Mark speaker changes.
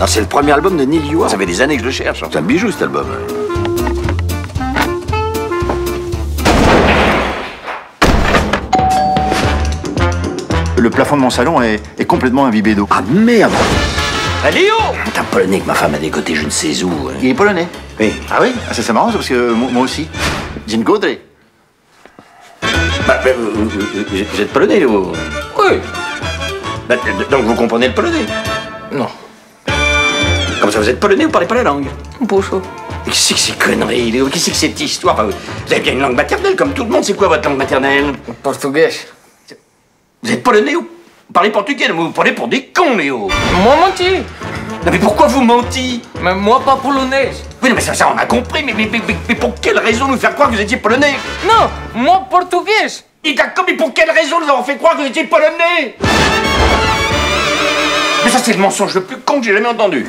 Speaker 1: Ah, c'est le premier album de Neil Young.
Speaker 2: Ça fait des années que je le cherche. C'est un bijou cet album.
Speaker 3: Le plafond de mon salon est, est complètement imbibé d'eau.
Speaker 1: Ah merde
Speaker 2: Allez, Léo
Speaker 1: T'as polonais que ma femme a dégoté je ne sais où. hein.
Speaker 3: Il est polonais
Speaker 1: Oui.
Speaker 3: Ah oui? Ah, ça, C'est marrant ça, parce que moi, moi aussi. Jean Godre.
Speaker 2: Bah, bah, vous, vous- vous- vous êtes polonais, Léo
Speaker 4: Oui.
Speaker 2: Bah, Donc vous comprenez le polonais?
Speaker 4: Non.
Speaker 2: Comme ça, vous êtes polonais, vous parlez pas la langue
Speaker 4: Bonjour.
Speaker 2: Mais Qu'est-ce que c'est que ces conneries, Léo? Qu'est-ce que c'est que cette histoire? Enfin, vous avez bien une langue maternelle, comme tout le monde. C'est quoi votre langue maternelle?
Speaker 4: Portugais.
Speaker 2: Vous êtes polonais ou vous parlez portugais? Vous vous prenez pour des cons, Léo
Speaker 4: Moi menti.
Speaker 2: Non, mais pourquoi vous mentez
Speaker 4: Mais moi pas polonais.
Speaker 2: Oui, non, mais ça, ça, on a compris, mais, mais, mais, mais- mais pour quelle raison nous faire croire que vous étiez polonais?
Speaker 4: Non, moi portugais.
Speaker 2: Et d'accord, mais pour quelle raison nous avons fait croire que vous étiez polonais? Mais ça, c'est le mensonge le plus con que j'ai jamais entendu.